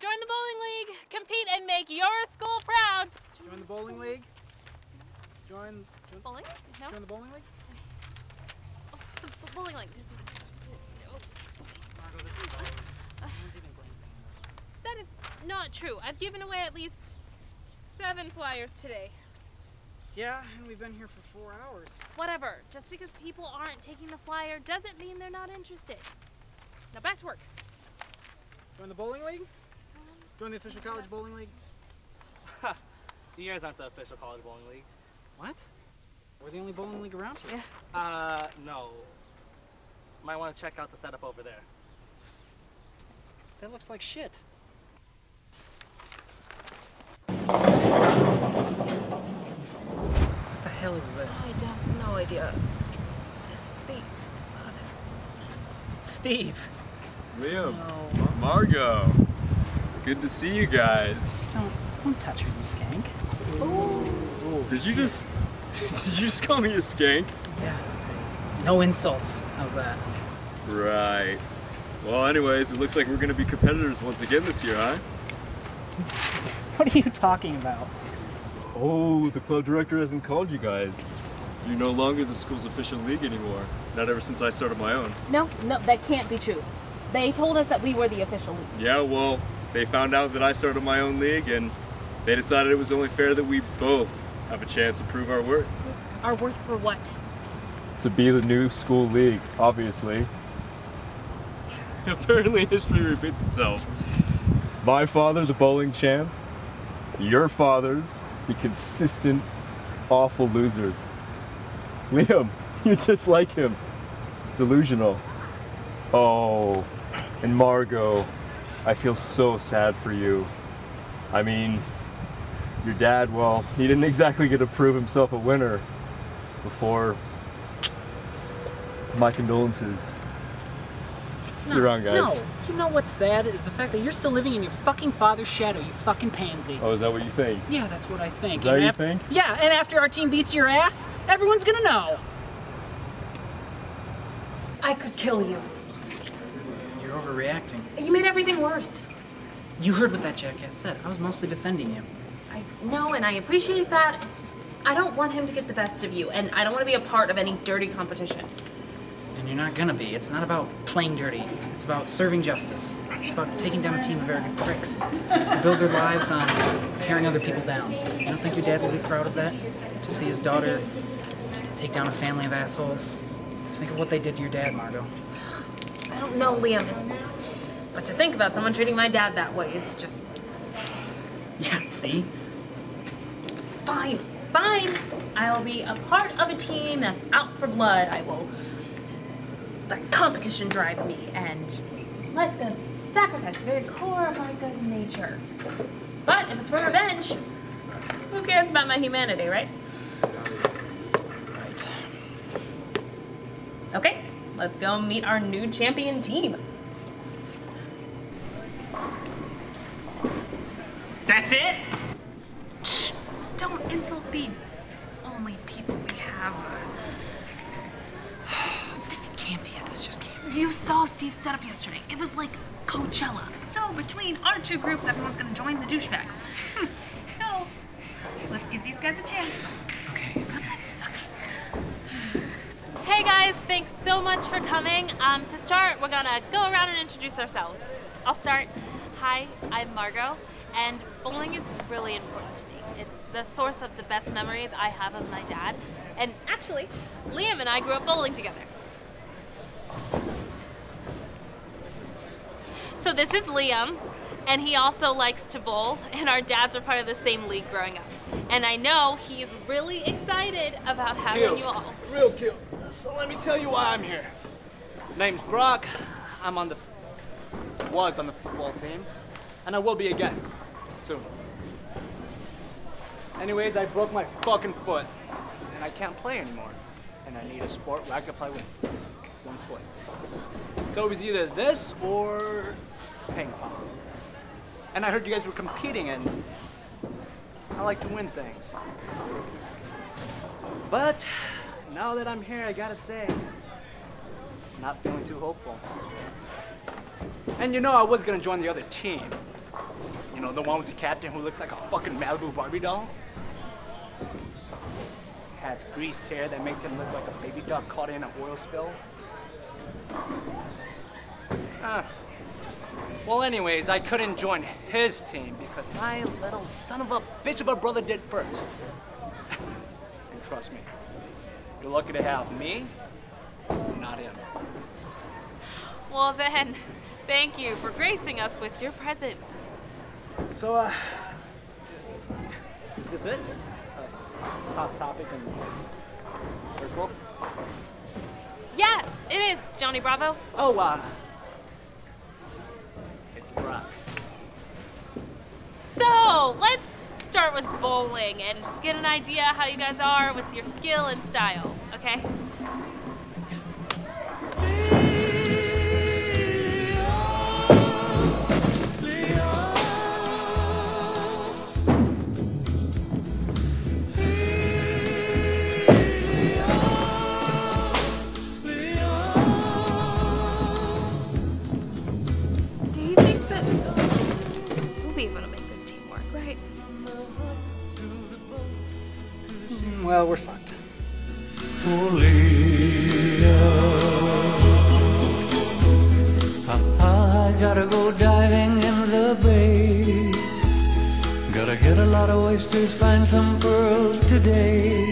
Join the bowling league, compete, and make your school proud. Join the bowling league. Join. Join, Bowling? No. join the bowling league. Oh, the, the bowling league. Margot, this is always. No one's even glancing at us. That is not true. I've given away at least seven flyers today. Yeah, and we've been here for four hours. Whatever. Just because people aren't taking the flyer doesn't mean they're not interested. Now back to work. Join the bowling league. Join the official college bowling league. You guys aren't the official college bowling league. What? We're the only bowling league around here. Uh, no. Might want to check out the setup over there. That looks like shit. What the hell is this? I don't have no idea. This is the other. Steve. Liam, No. Margot, good to see you guys. Don't, don't touch her, you skank. Did you just did you just call me a skank? Yeah. No insults. How's that? Right. Well, anyways, it looks like we're gonna be competitors once again this year, huh? What are you talking about? Oh, the club director hasn't called you guys. You're no longer the school's official league anymore. Not ever since I started my own. No, no, that can't be true. They told us that we were the official league. Yeah, well, they found out that I started my own league and they decided it was only fair that we both have a chance to prove our worth. Our worth for what? To be the new school league, obviously. Apparently, history repeats itself. My father's a bowling champ. Your father's the consistent, awful losers. Liam, you're just like him. Delusional. Oh, and Margot, I feel so sad for you. I mean, your dad, well, he didn't exactly get to prove himself a winner before. My condolences. See you around, guys. No, you know what's sad is the fact that you're still living in your fucking father's shadow, you fucking pansy. Oh, is that what you think? Yeah, that's what I think. Is that And what you think? Yeah, and after our team beats your ass, everyone's gonna know. I could kill you. Overreacting. You made everything worse. You heard what that jackass said. I was mostly defending you. I know, and I appreciate that. It's just, I don't want him to get the best of you, and I don't want to be a part of any dirty competition. And you're not gonna be. It's not about playing dirty. It's about serving justice. It's about taking down a team of arrogant pricks who build their lives on tearing other people down. You don't think your dad will be proud of that? To see his daughter take down a family of assholes? Think of what they did to your dad, Margot. I don't know, Liam. It's, but to think about someone treating my dad that way is just Yeah, see? fine. Fine. I'll be a part of a team that's out for blood. I will let competition drive me and let them sacrifice the very core of my good nature. But if it's for revenge, who cares about my humanity, right? Right. Okay, let's go meet our new champion team. That's it? Shh! Don't insult the only people we have. This can't be it. This just can't be. You saw Steve's setup yesterday. It was like Coachella. So between our two groups, everyone's gonna join the douchebags. Hmm. so let's give these guys a chance. Okay, okay. Hey guys, thanks so much for coming. Um, to start, we're gonna go around and introduce ourselves. I'll start. Hi, I'm Margot, and bowling is really important to me. It's the source of the best memories I have of my dad. And actually, Liam and I grew up bowling together. So this is Liam, and he also likes to bowl, and our dads were part of the same league growing up. And I know he's really excited about having Cute. you all. Real cute. So let me tell you why I'm here. Name's Brock. I'm on the was on the football team, and I will be again soon. Anyways, I broke my fucking foot, and I can't play anymore. And I need a sport where I can play with one foot. So it was either this or ping pong. And I heard you guys were competing, and I like to win things. But now that I'm here, I gotta say, I'm not feeling too hopeful. And you know, I was gonna join the other team, You know, the one with the captain who looks like a fucking Malibu Barbie doll. Has greased hair that makes him look like a baby duck caught in an oil spill. Ah. Well, anyways, I couldn't join his team because my little son of a bitch of a brother did first. and trust me, you're lucky to have me, not him. Well, then, thank you for gracing us with your presence. So, uh, is this it? Uh, hot topic and circle? Yeah, it is, Johnny Bravo. Oh, uh, Brock. So, let's start with bowling and just get an idea how you guys are with your skill and style, okay? Well, we're fucked. I gotta go diving in the bay. Gotta get a lot of oysters, find some pearls today.